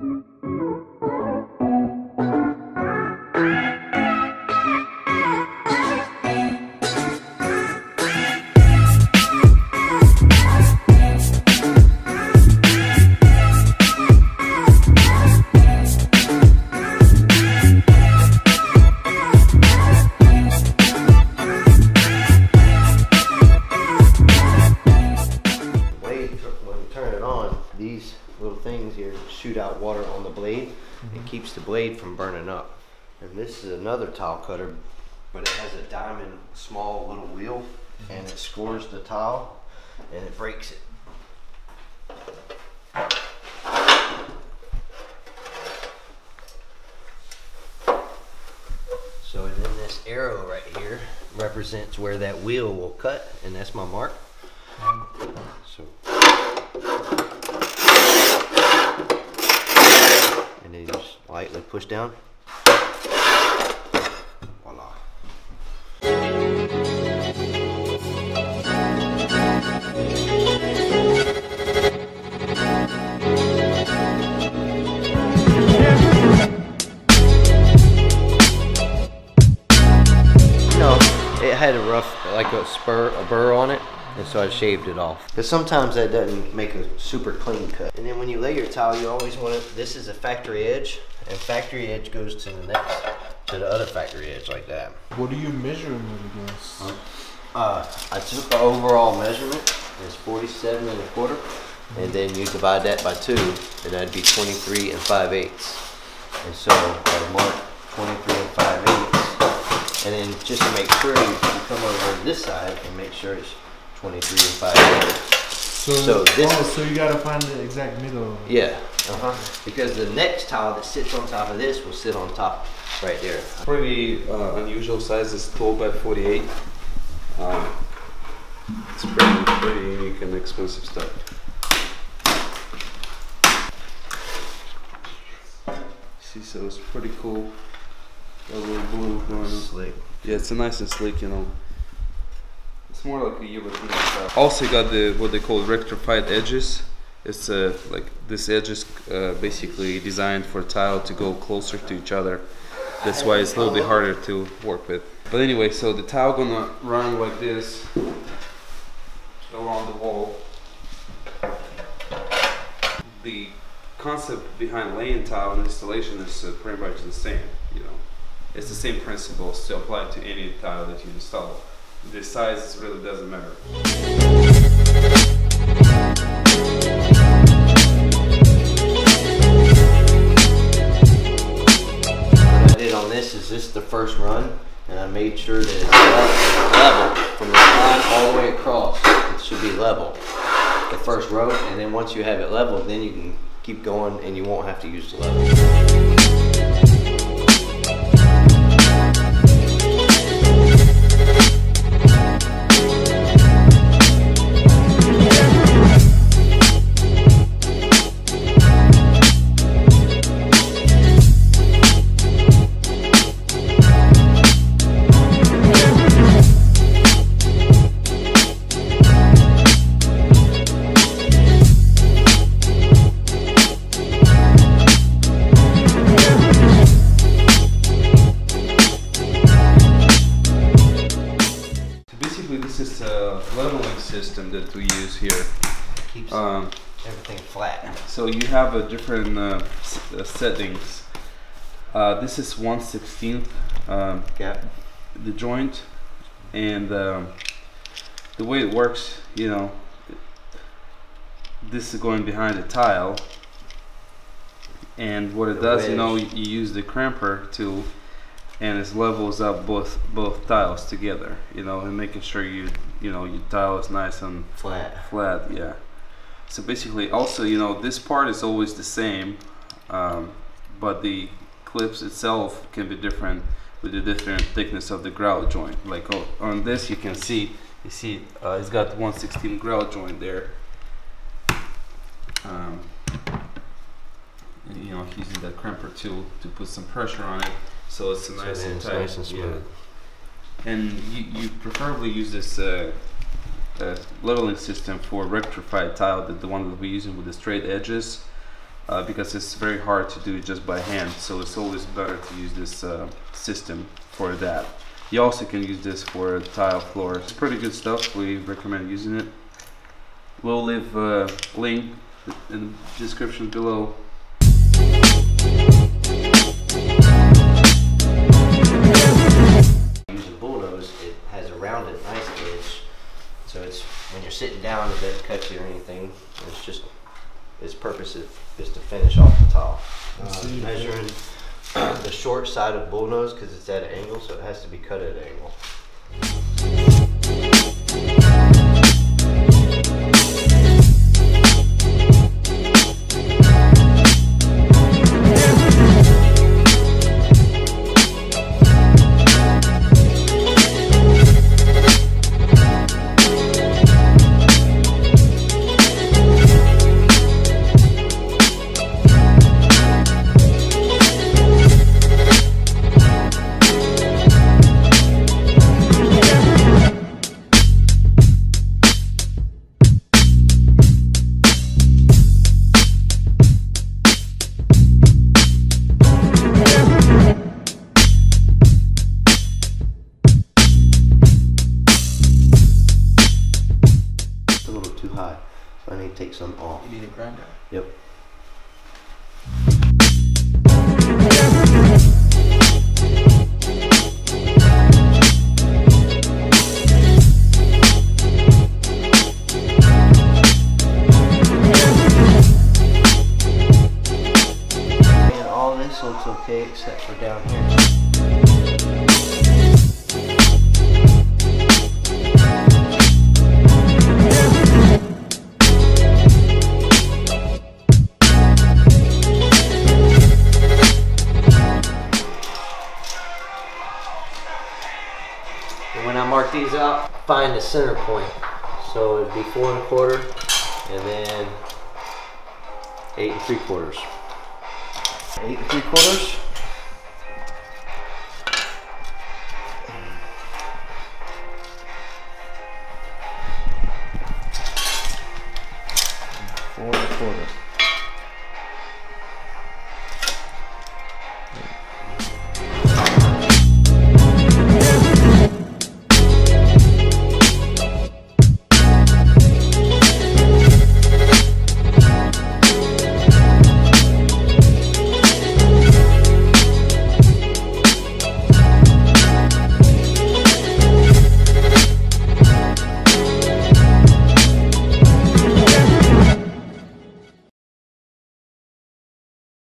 blade, here shoot out water on the blade. It mm-hmm. keeps the blade from burning up. And this is another tile cutter, but it has a diamond small little wheel mm-hmm. and it scores the tile and it breaks it. So then this arrow right here represents where that wheel will cut and that's my mark. So. And then you just lightly push down. Voila. No, it had a rough, like a spur, a burr on it, and so I shaved it off. Because sometimes that doesn't make a super clean cut. And then when you lay your tile, you always want to, this is a factory edge, and factory edge goes to the next, to the other factory edge like that. What are you measuring it against? Uh, I took the overall measurement, it's 47 and a quarter, and then you divide that by two, and that'd be 23 and 5 eighths. And so I mark 23 and 5 eighths, and then just to make sure, you, you come over to this side and make sure it's 23 and 5 eighths. So, So this- oh, so you gotta find the exact middle. of it. Yeah, uh-huh. Because the next tile that sits on top of this will sit on top right there. Pretty uh, unusual size is 12 by 48. Um, it's pretty, pretty unique and expensive stuff. See, so it's pretty cool. Got a little blue going on. Slick. Yeah, it's a nice and sleek, you know. It's more like a European style. Also got the what they call rectified edges. It's uh, like this edge is uh, basically designed for tile to go closer to each other. That's why it's a little bit harder to work with. But anyway, so the tile gonna run like this around the wall. The concept behind laying tile and installation is uh, pretty much the same. You know, it's the same principles to apply to any tile that you install. The size really doesn't matter. Is this is the first run, and I made sure that it's level from the line all the way across. It should be level. The first row, and then once you have it level, then you can keep going and you won't have to use the level. Um, everything flat. So you have a different uh, s- uh, settings. Uh, this is 1 16th um, Gap. the joint, and um, the way it works, you know, this is going behind the tile, and what it The does, you know, you, use the crimper tool, and it levels up both both tiles together, you know, and making sure you you know your tile is nice and Flat. flat yeah so basically also you know this part is always the same um, but the clips itself can be different with the different thickness of the grout joint. Like oh, on this you can see you see uh, it's got 116 grout joint there. Um, and, you know using that crimper tool to put some pressure on it so it's nice and tight nice and yeah. And you, you preferably use this uh, uh, leveling system for rectified tile, the, the one that we're using with the straight edges. uh, because it's very hard to do it just by hand. So it's always better to use this uh, system for that. You also can use this for tile floor. It's pretty good stuff. We recommend using it. We'll leave a link in the description below. Off the tile. I Uh, measuring the short side of bullnose because it's at an angle, so it has to be cut at an angle. Grinder. Yep. And all this looks okay except for down here. These out, find the center point. So it'd be four and a quarter, and then eight and three quarters. Eight and three quarters.